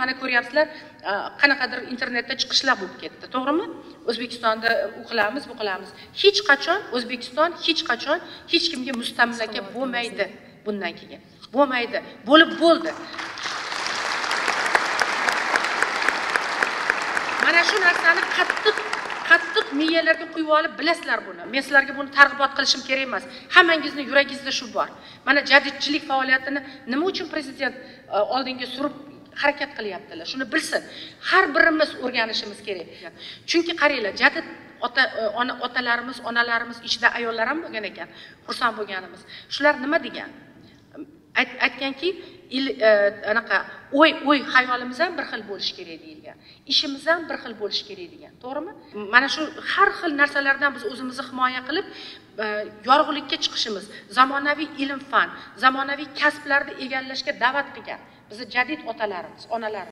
mana ko'ryapsizlar e, qanaqadir internetda chiqishlar bo'lib ketdi. To'g'rimi? O'zbekistonda u qilamiz bu qilamiz hech qachon o'zbekiston hech qachon hech kimga mustamlaka bo'lmaydi bundan keyin. Bo'lmaydi bo'lib bo'ldi. Mana shu narsani qattiq qattiq miyalarga quyib olib bilasizlar buni. Men sizlarga buni targ'ibot qilishim kerak emas. Hammangizni yuragingizda shu bor. Mana jadidchilik faoliyatini nima uchun prezident e, oldinga surib harakat qilyaptilar. Shuni bilsin. Har birimiz o'rganishimiz kerak. Chunki qaranglar jadid ota e, ona otalarimiz onalarimiz ichida ayollar ham bo'lgan ekan xursand bo'lganimiz. Shular nima degan? Ayt- aytganki E, anaqa o'y o'y xayolimiz ham bir xil bo'lishi kerak deyilgan. Ishimiz ham bir xil bo'lishi kerak degan. To'g'rimi? Mana shu har xil narsalardan biz o'zimizni himoya qilib e, yorug'likka chiqishimiz zamonaviy ilm fan zamonaviy kasblarni egallashga da'vat qilgan. Bizni jadid otalarimiz onalarimiz.